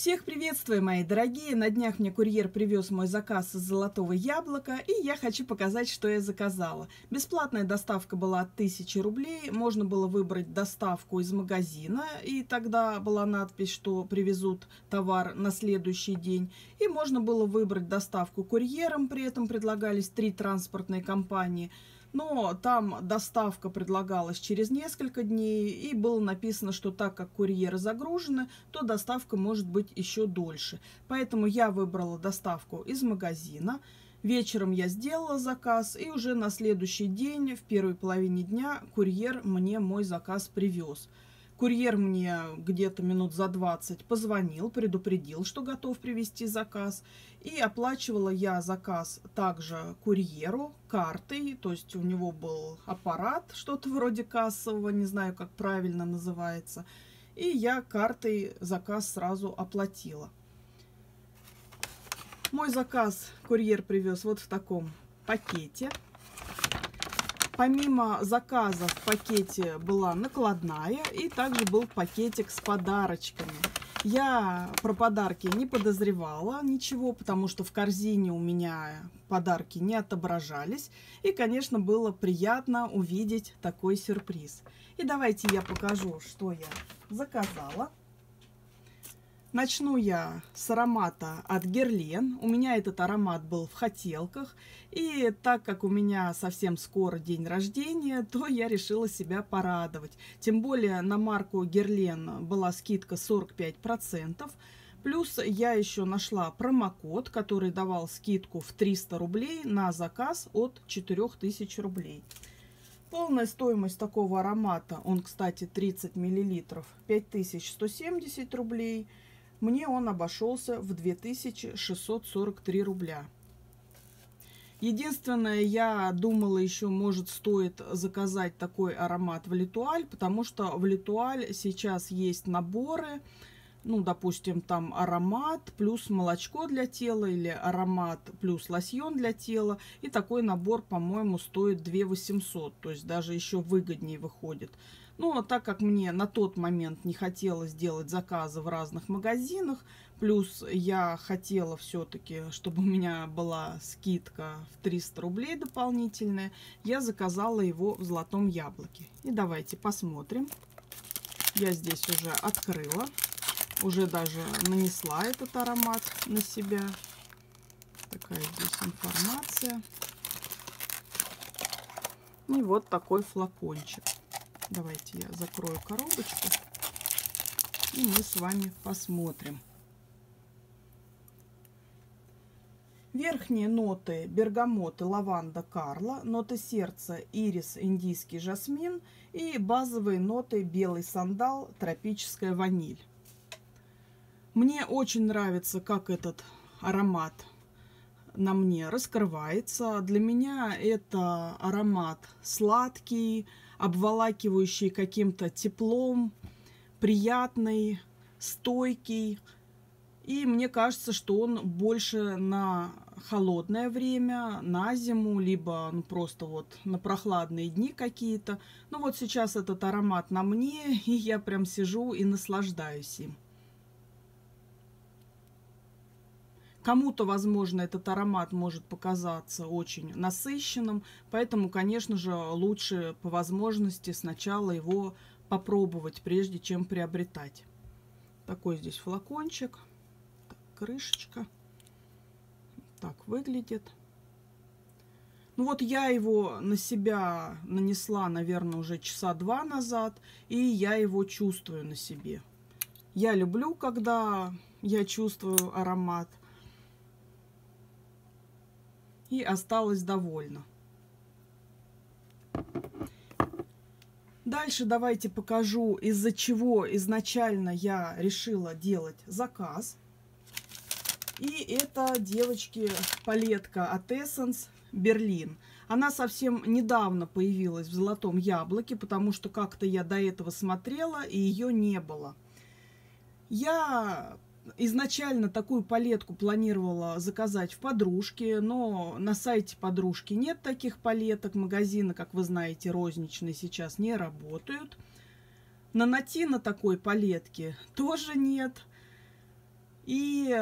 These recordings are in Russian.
Всех приветствую, мои дорогие! На днях мне курьер привез мой заказ из Золотого Яблока, и я хочу показать, что я заказала. Бесплатная доставка была 1000 рублей, можно было выбрать доставку из магазина, и тогда была надпись, что привезут товар на следующий день. И можно было выбрать доставку курьером, при этом предлагались три транспортные компании – но там доставка предлагалась через несколько дней, и было написано, что так как курьеры загружены, то доставка может быть еще дольше. Поэтому я выбрала доставку из магазина. Вечером я сделала заказ, и уже на следующий день, в первой половине дня, курьер мне мой заказ привез. Курьер мне где-то минут за 20 позвонил, предупредил, что готов привезти заказ. И оплачивала я заказ также курьеру картой, то есть у него был аппарат, что-то вроде кассового, не знаю, как правильно называется. И я картой заказ сразу оплатила. Мой заказ курьер привез вот в таком пакете. Помимо заказа в пакете была накладная и также был пакетик с подарочками. Я про подарки не подозревала ничего, потому что в корзине у меня подарки не отображались. И, конечно, было приятно увидеть такой сюрприз. И давайте я покажу, что я заказала. Начну я с аромата от Герлен. У меня этот аромат был в хотелках. И так как у меня совсем скоро день рождения, то я решила себя порадовать. Тем более на марку Герлен была скидка 45%. Плюс я еще нашла промокод, который давал скидку в 300 рублей на заказ от 4000 рублей. Полная стоимость такого аромата, он, кстати, 30 мл, 5170 рублей – мне он обошелся в 2643 рубля. Единственное, я думала еще, может, стоит заказать такой аромат в Литуаль, потому что в Литуаль сейчас есть наборы, ну, допустим, там аромат плюс молочко для тела или аромат плюс лосьон для тела. И такой набор, по-моему, стоит 2 800, то есть даже еще выгоднее выходит. Ну, а так как мне на тот момент не хотелось делать заказы в разных магазинах, плюс я хотела все-таки, чтобы у меня была скидка в 300 рублей дополнительная, я заказала его в Золотом Яблоке. И давайте посмотрим. Я здесь уже открыла, уже даже нанесла этот аромат на себя. Такая здесь информация. И вот такой флакончик. Давайте я закрою коробочку. И мы с вами посмотрим. Верхние ноты бергамот и лаванда Карла, ноты сердца ирис, индийский жасмин и базовые ноты белый сандал, тропическая ваниль. Мне очень нравится, как этот аромат на мне раскрывается. Для меня это аромат сладкий, обволакивающий каким-то теплом, приятный, стойкий. И мне кажется, что он больше на холодное время, на зиму, либо ну, просто вот на прохладные дни какие-то. Ну вот сейчас этот аромат на мне, и я прям сижу и наслаждаюсь им. Кому-то, возможно, этот аромат может показаться очень насыщенным, поэтому, конечно же, лучше по возможности сначала его попробовать, прежде чем приобретать. Такой здесь флакончик, так, крышечка. Так выглядит. Ну вот я его на себя нанесла, наверное, уже часа два назад, и я его чувствую на себе. Я люблю, когда я чувствую аромат и осталась довольна. Дальше давайте покажу, из-за чего изначально я решила делать заказ. И это, девочки, палетка от Essence Берлин. Она совсем недавно появилась в золотом яблоке, потому что как-то я до этого смотрела, и ее не было. Я изначально такую палетку планировала заказать в подружке, но на сайте подружки нет таких палеток. Магазины, как вы знаете, розничные сейчас не работают. На Натина такой палетки тоже нет. И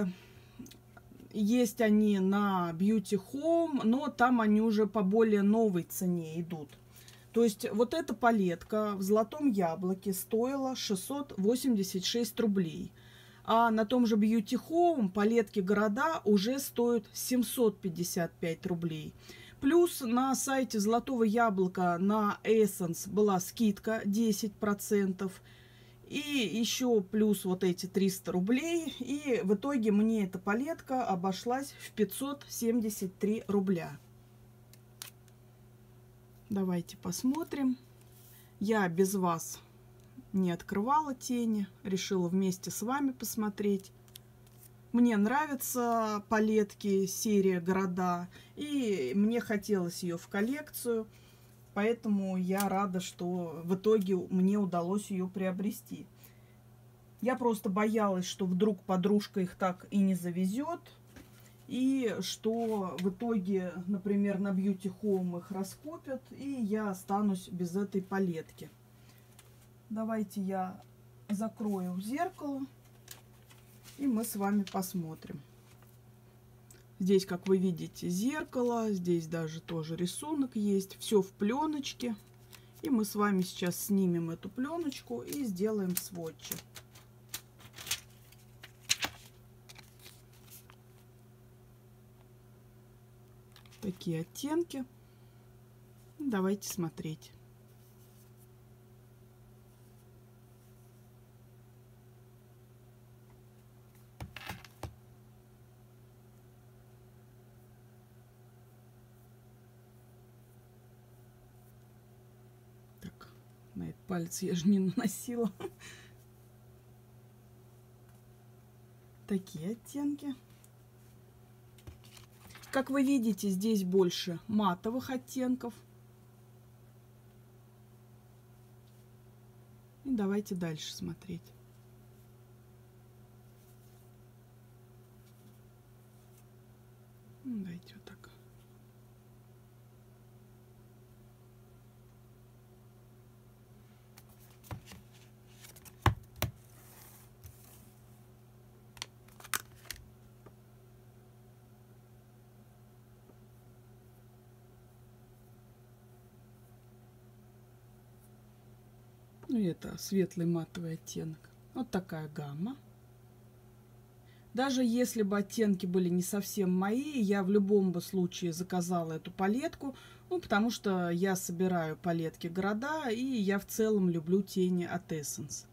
есть они на Beauty Home, но там они уже по более новой цене идут. То есть вот эта палетка в золотом яблоке стоила 686 рублей. А на том же Beauty Home палетки города уже стоят 755 рублей. Плюс на сайте Золотого Яблока на Essence была скидка 10%. И еще плюс вот эти 300 рублей. И в итоге мне эта палетка обошлась в 573 рубля. Давайте посмотрим. Я без вас не открывала тени. Решила вместе с вами посмотреть. Мне нравятся палетки, серия «Города». И мне хотелось ее в коллекцию. Поэтому я рада, что в итоге мне удалось ее приобрести. Я просто боялась, что вдруг подружка их так и не завезет. И что в итоге, например, на Beauty Home их раскопят, и я останусь без этой палетки. Давайте я закрою зеркало, и мы с вами посмотрим. Здесь, как вы видите, зеркало. Здесь даже тоже рисунок есть. Все в пленочке. И мы с вами сейчас снимем эту пленочку и сделаем сводчи. Такие оттенки. Давайте смотреть. На этот палец я же не наносила. Такие оттенки. Как вы видите, здесь больше матовых оттенков. И давайте дальше смотреть. Давайте вот так. Ну, это светлый матовый оттенок. Вот такая гамма. Даже если бы оттенки были не совсем мои, я в любом бы случае заказала эту палетку, ну, потому что я собираю палетки города, и я в целом люблю тени от Essence.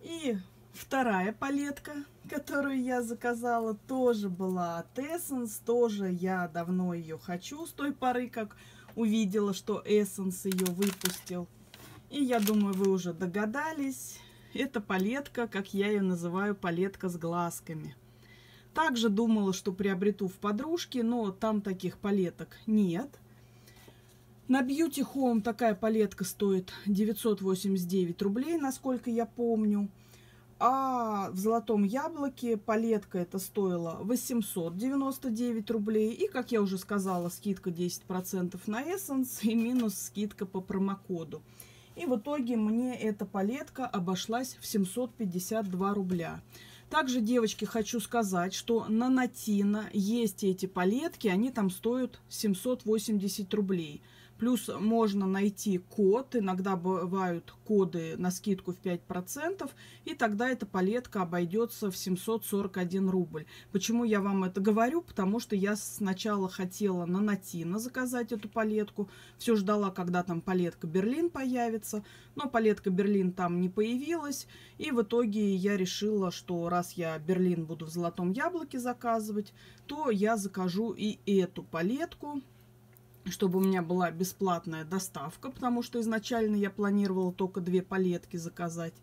И вторая палетка, которую я заказала, тоже была от Essence, тоже я давно ее хочу с той поры, как увидела, что Essence ее выпустил. И я думаю, вы уже догадались. Это палетка, как я ее называю, палетка с глазками. Также думала, что приобрету в подружке, но там таких палеток нет. На Beauty Home такая палетка стоит 989 рублей, насколько я помню. А в Золотом Яблоке палетка это стоила 899 рублей. И, как я уже сказала, скидка 10% на Essence и минус скидка по промокоду. И в итоге мне эта палетка обошлась в 752 рубля. Также, девочки, хочу сказать, что на Натина есть эти палетки, они там стоят 780 рублей. Плюс можно найти код, иногда бывают коды на скидку в 5%, и тогда эта палетка обойдется в 741 рубль. Почему я вам это говорю? Потому что я сначала хотела на Натина заказать эту палетку, все ждала, когда там палетка Берлин появится, но палетка Берлин там не появилась, и в итоге я решила, что раз я Берлин буду в Золотом Яблоке заказывать, то я закажу и эту палетку, чтобы у меня была бесплатная доставка, потому что изначально я планировала только две палетки заказать.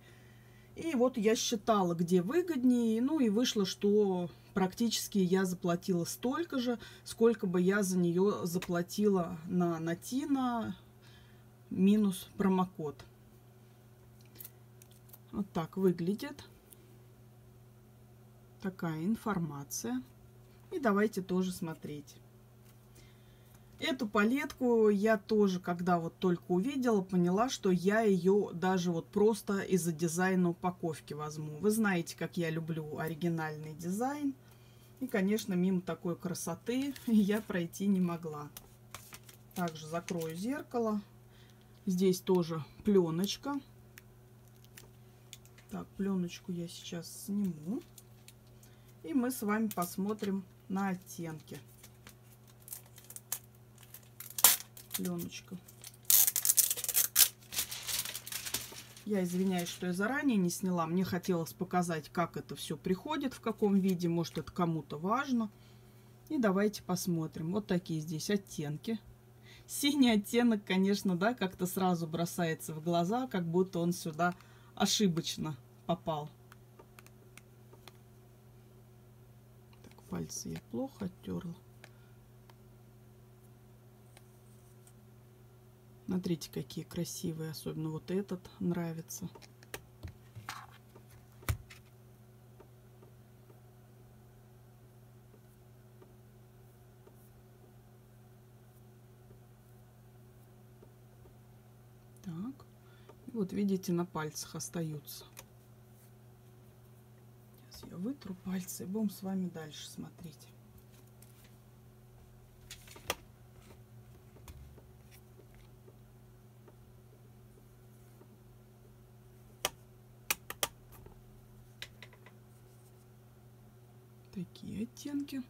И вот я считала, где выгоднее, ну и вышло, что практически я заплатила столько же, сколько бы я за нее заплатила на Натина минус промокод. Вот так выглядит такая информация. И давайте тоже смотреть. Эту палетку я тоже, когда вот только увидела, поняла, что я ее даже вот просто из-за дизайна упаковки возьму. Вы знаете, как я люблю оригинальный дизайн. И, конечно, мимо такой красоты я пройти не могла. Также закрою зеркало. Здесь тоже пленочка. Так, пленочку я сейчас сниму. И мы с вами посмотрим на оттенки. Пленочка. Я извиняюсь, что я заранее не сняла. Мне хотелось показать, как это все приходит, в каком виде. Может, это кому-то важно. И давайте посмотрим. Вот такие здесь оттенки. Синий оттенок, конечно, да, как-то сразу бросается в глаза, как будто он сюда ошибочно попал. Так, пальцы я плохо оттерла. Смотрите, какие красивые. Особенно вот этот нравится. Так. вот видите, на пальцах остаются. Сейчас я вытру пальцы и будем с вами дальше смотреть. Такие оттенки.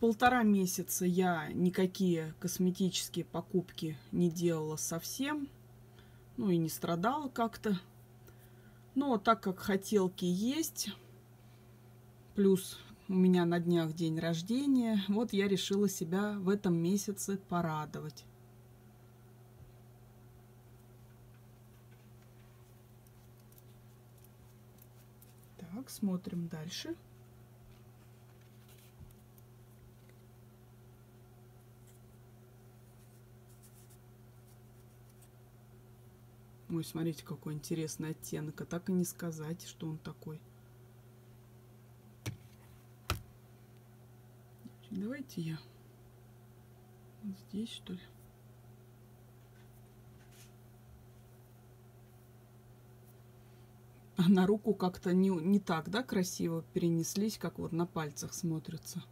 Полтора месяца я никакие косметические покупки не делала совсем. Ну и не страдала как-то. Но так как хотелки есть, плюс у меня на днях день рождения, вот я решила себя в этом месяце порадовать. Так, смотрим дальше. Ой, смотрите, какой интересный оттенок. А так и не сказать, что он такой. Давайте я вот здесь, что ли. на руку как-то не, не так, да, красиво перенеслись, как вот на пальцах смотрятся.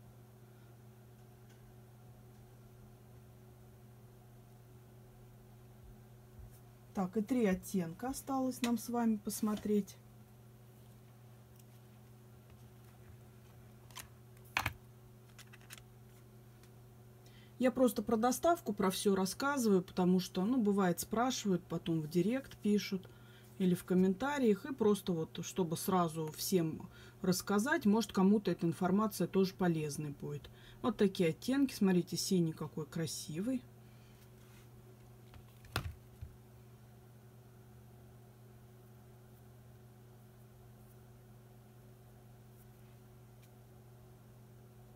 Так, и три оттенка осталось нам с вами посмотреть. Я просто про доставку, про все рассказываю, потому что, ну, бывает, спрашивают, потом в директ пишут или в комментариях. И просто вот, чтобы сразу всем рассказать, может кому-то эта информация тоже полезной будет. Вот такие оттенки. Смотрите, синий какой красивый.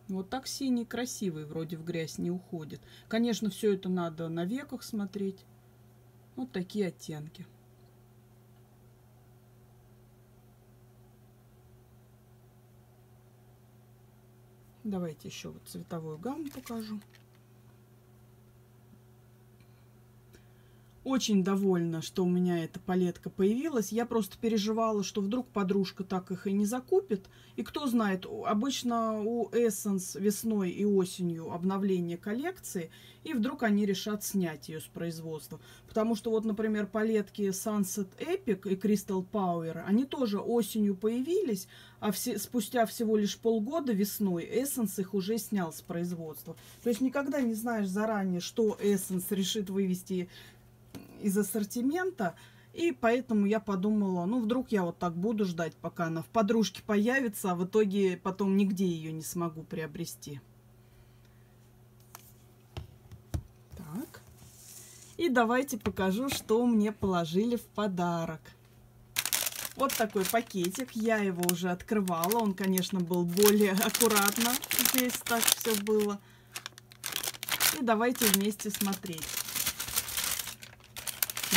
Вот так синий красивый, вроде в грязь не уходит. Конечно, все это надо на веках смотреть. Вот такие оттенки. Давайте еще вот цветовую гамму покажу. Очень довольна, что у меня эта палетка появилась. Я просто переживала, что вдруг подружка так их и не закупит. И кто знает, обычно у Essence весной и осенью обновление коллекции, и вдруг они решат снять ее с производства. Потому что вот, например, палетки Sunset Epic и Crystal Power, они тоже осенью появились, а все, спустя всего лишь полгода весной Essence их уже снял с производства. То есть никогда не знаешь заранее, что Essence решит вывести из ассортимента. И поэтому я подумала, ну, вдруг я вот так буду ждать, пока она в подружке появится, а в итоге потом нигде ее не смогу приобрести. Так. И давайте покажу, что мне положили в подарок. Вот такой пакетик. Я его уже открывала. Он, конечно, был более аккуратно. Здесь так все было. И давайте вместе смотреть.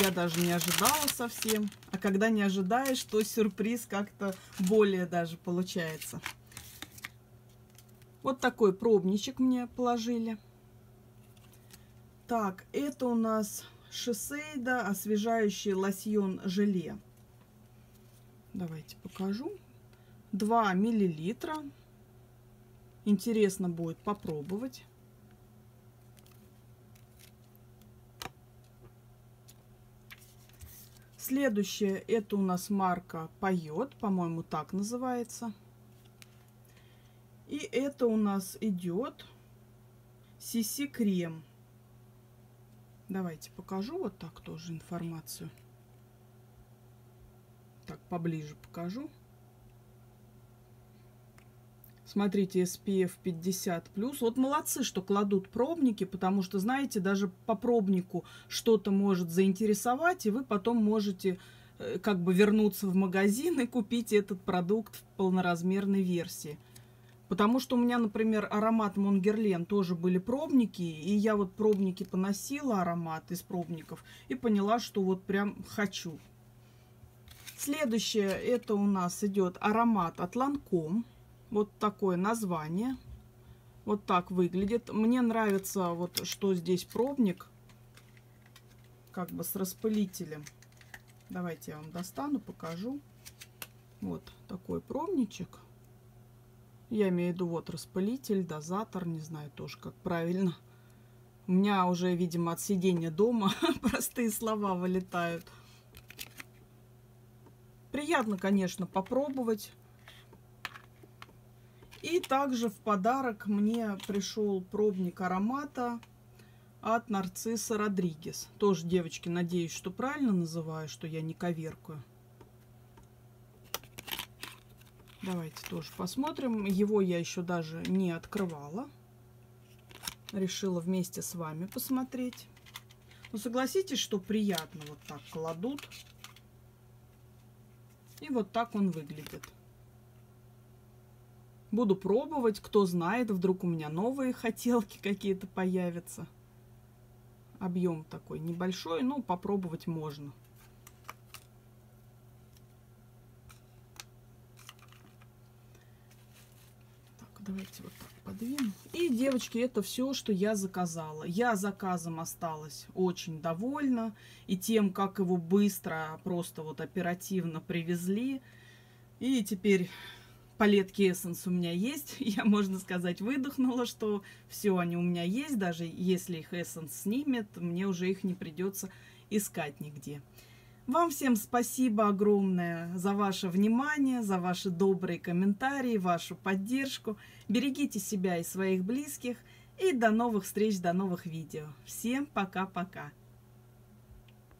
Я даже не ожидала совсем. А когда не ожидаешь, то сюрприз как-то более даже получается. Вот такой пробничек мне положили. Так, это у нас Шисейда освежающий лосьон желе. Давайте покажу. 2 миллилитра. Интересно будет попробовать. Следующее, это у нас марка Поет, по-моему, так называется. И это у нас идет Сиси Крем. Давайте покажу вот так тоже информацию. Так, поближе покажу. Смотрите, SPF 50 Вот молодцы, что кладут пробники, потому что, знаете, даже по пробнику что-то может заинтересовать, и вы потом можете э, как бы вернуться в магазин и купить этот продукт в полноразмерной версии. Потому что у меня, например, аромат Монгерлен тоже были пробники, и я вот пробники поносила, аромат из пробников, и поняла, что вот прям хочу. Следующее, это у нас идет аромат от Ланком. Вот такое название. Вот так выглядит. Мне нравится вот, что здесь пробник, как бы с распылителем. Давайте я вам достану, покажу. Вот такой пробничек. Я имею в виду вот распылитель, дозатор, не знаю тоже как правильно. У меня уже, видимо, от сидения дома простые слова вылетают. Приятно, конечно, попробовать. И также в подарок мне пришел пробник аромата от Нарцисса Родригес. Тоже, девочки, надеюсь, что правильно называю, что я не коверкаю. Давайте тоже посмотрим. Его я еще даже не открывала. Решила вместе с вами посмотреть. Ну, согласитесь, что приятно вот так кладут. И вот так он выглядит. Буду пробовать, кто знает, вдруг у меня новые хотелки какие-то появятся. Объем такой небольшой, но попробовать можно. Давайте вот так подвину. И, девочки, это все, что я заказала. Я заказом осталась очень довольна. И тем, как его быстро, просто вот оперативно привезли. И теперь палетки Essence у меня есть. Я, можно сказать, выдохнула, что все они у меня есть. Даже если их Essence снимет, мне уже их не придется искать нигде. Вам всем спасибо огромное за ваше внимание, за ваши добрые комментарии, вашу поддержку. Берегите себя и своих близких. И до новых встреч, до новых видео. Всем пока-пока.